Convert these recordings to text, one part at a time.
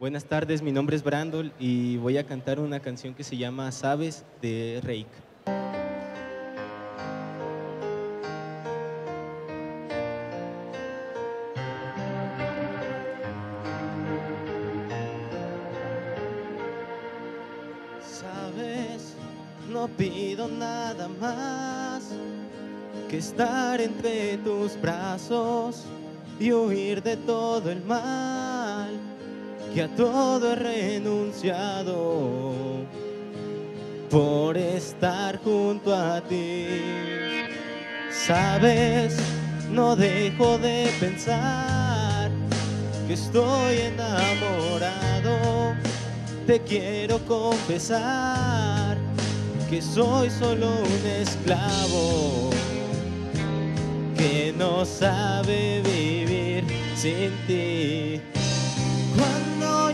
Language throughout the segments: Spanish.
Buenas tardes, mi nombre es Brandol y voy a cantar una canción que se llama Sabes de Reik. Sabes, no pido nada más que estar entre tus brazos y huir de todo el mal que a todo he renunciado por estar junto a ti. Sabes, no dejo de pensar que estoy enamorado. Te quiero confesar que soy solo un esclavo que no sabe vivir sin ti.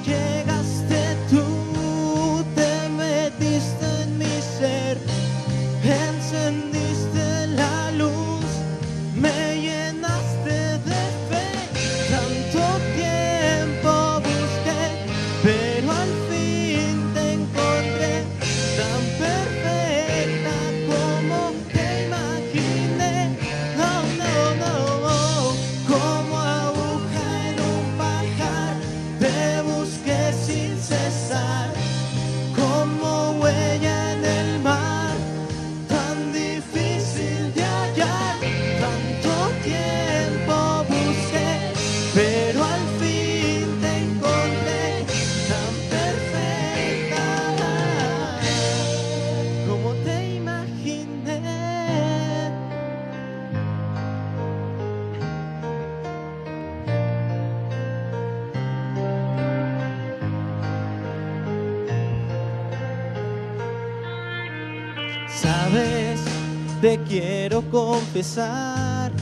Llegaste tú, te metiste en mi ser, encendiste la luz, me llenaste de fe. Tanto tiempo busqué, Sabes, te quiero confesar,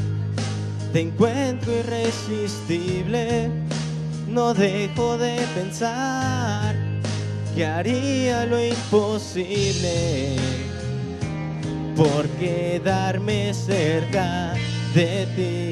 te encuentro irresistible, no dejo de pensar que haría lo imposible por quedarme cerca de ti.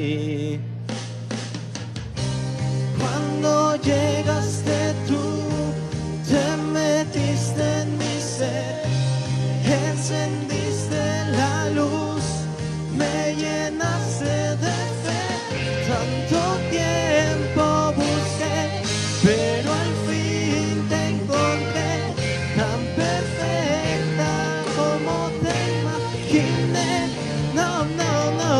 Pero al fin te encontré tan perfecta como te imaginé. No, no, no,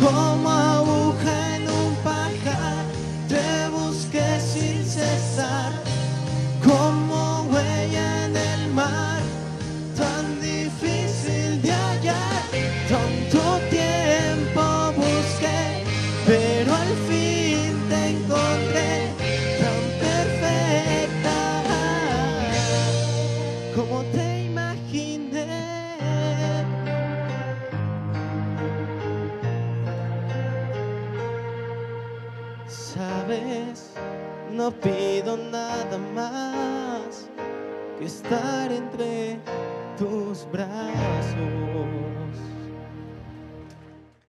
como aguja en un pajar, te busqué sin cesar, como huella en el mar, tan difícil como te imaginé. Sabes, no pido nada más que estar entre tus brazos.